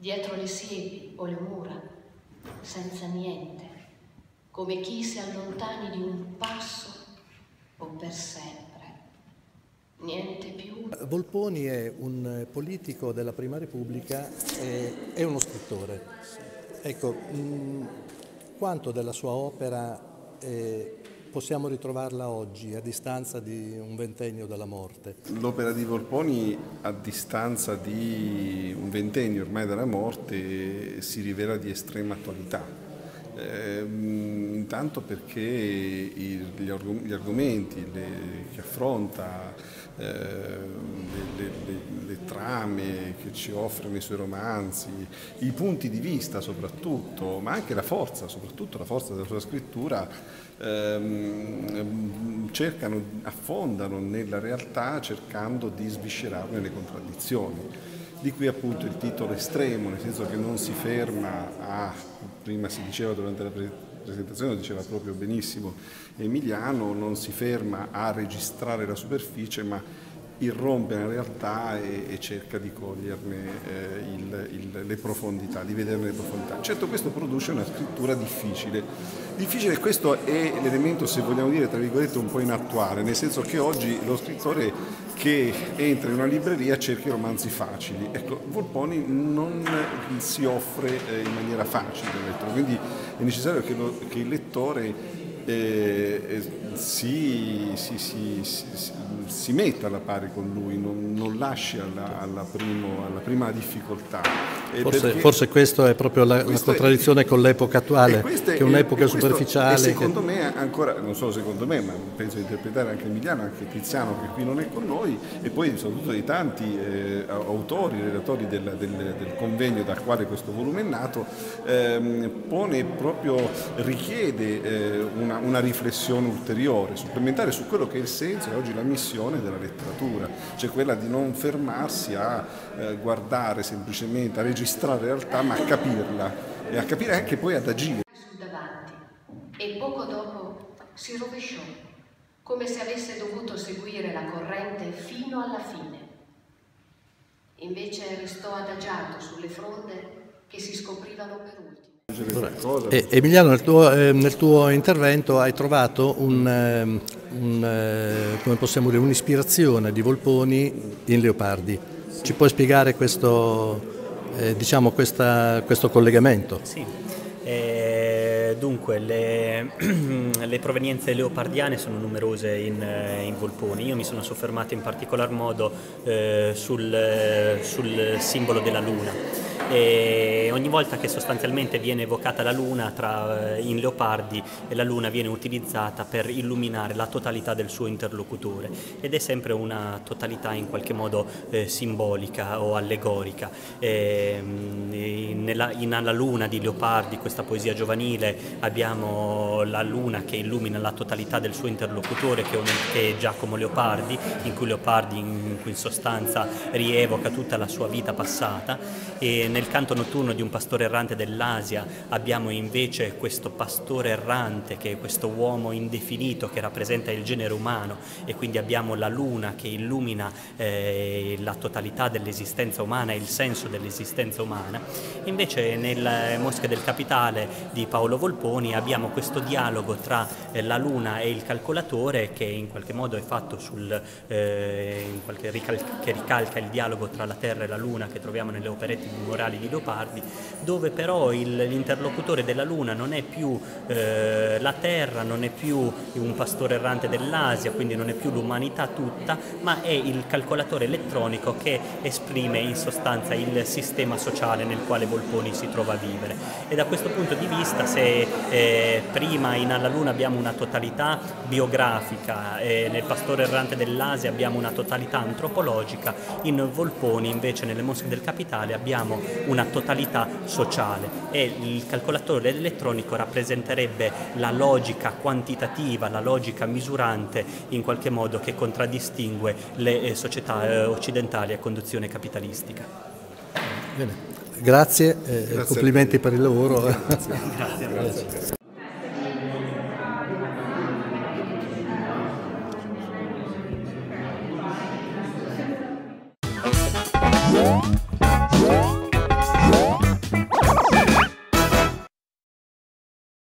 dietro le siepi o le mura, senza niente, come chi si allontani di un passo o per sempre. Niente più. Volponi è un politico della Prima Repubblica e è uno scrittore. Ecco, mh, quanto della sua opera eh, possiamo ritrovarla oggi, a distanza di un ventennio dalla morte? L'opera di Volponi, a distanza di un ventennio ormai dalla morte, si rivela di estrema attualità. Eh, intanto perché gli, argomenti che affronta, eh, trame che ci offre nei suoi romanzi, i punti di vista soprattutto, ma anche la forza, soprattutto la forza della sua scrittura, ehm, cercano, affondano nella realtà cercando di sviscerarne le contraddizioni. Di qui appunto il titolo estremo, nel senso che non si ferma a, prima si diceva durante la presentazione, lo diceva proprio benissimo Emiliano, non si ferma a registrare la superficie, ma irrompe nella realtà e, e cerca di coglierne eh, il, il, le profondità, di vederne le profondità. Certo questo produce una scrittura difficile, difficile questo è l'elemento se vogliamo dire tra virgolette un po' inattuale, nel senso che oggi lo scrittore che entra in una libreria cerca romanzi facili, ecco Volponi non si offre eh, in maniera facile, quindi è necessario che, lo, che il lettore eh, si, si, si, si, metta alla pari con lui, non, non lasci alla, alla, primo, alla, prima difficoltà. Forse, forse, questa è proprio la, la contraddizione è, con l'epoca attuale, che è un'epoca superficiale. Secondo che... me, ancora, non solo secondo me, ma penso di interpretare anche Emiliano, anche Tiziano che qui non è con noi, e poi soprattutto dei tanti eh, autori, relatori del, del, del, convegno dal quale questo volume è nato, ehm, pone proprio, richiede eh, una, una riflessione ulteriore, supplementare su quello che è il senso e oggi la missione della letteratura, cioè quella di non fermarsi a eh, guardare semplicemente, a registrare la realtà, ma a capirla e a capire anche poi ad agire. Sul davanti e poco dopo si rovesciò, come se avesse dovuto seguire la corrente fino alla fine. Invece restò adagiato sulle fronde che si scoprivano per ultimo. Eh, Emiliano, nel tuo, eh, nel tuo, intervento hai trovato un, ehm, un, eh, un'ispirazione di Volponi in Leopardi. Ci puoi spiegare questo, eh, diciamo questa, questo collegamento? Sì. Eh, dunque, le, le, provenienze leopardiane sono numerose in, in, Volponi. Io mi sono soffermato in particolar modo eh, sul, sul simbolo della luna e ogni volta che sostanzialmente viene evocata la luna tra, eh, in Leopardi la luna viene utilizzata per illuminare la totalità del suo interlocutore ed è sempre una totalità in qualche modo eh, simbolica o allegorica. E, nella, in Alla luna di Leopardi, questa poesia giovanile, abbiamo la luna che illumina la totalità del suo interlocutore che, è Giacomo Leopardi, in cui Leopardi in, in, in sostanza rievoca tutta la sua vita passata e nel canto notturno di un pastore errante dell'Asia abbiamo invece questo pastore errante che è questo uomo indefinito che rappresenta il genere umano e quindi abbiamo la luna che illumina eh, la totalità dell'esistenza umana e il senso dell'esistenza umana. Invece nelle Mosche del Capitale di Paolo Volponi abbiamo questo dialogo tra eh, la luna e il calcolatore che in qualche modo è fatto sul, eh, qualche, che ricalca il dialogo tra la Terra e la Luna che troviamo nelle operette Morali di Leopardi, dove però l'interlocutore della Luna non è più eh, la Terra, non è più un pastore errante dell'Asia, quindi non è più l'umanità tutta, ma è il calcolatore elettronico che esprime in sostanza il sistema sociale nel quale Volponi si trova a vivere. E da questo punto di vista, se eh, prima in Alla Luna abbiamo una totalità biografica, e nel pastore errante dell'Asia abbiamo una totalità antropologica, in Volponi invece nelle mosche del capitale abbiamo una totalità sociale e il calcolatore elettronico rappresenterebbe la logica quantitativa, la logica misurante in qualche modo che contraddistingue le eh, società eh, occidentali a conduzione capitalistica. Bene. Grazie, eh, Grazie complimenti per il lavoro. Grazie. Grazie.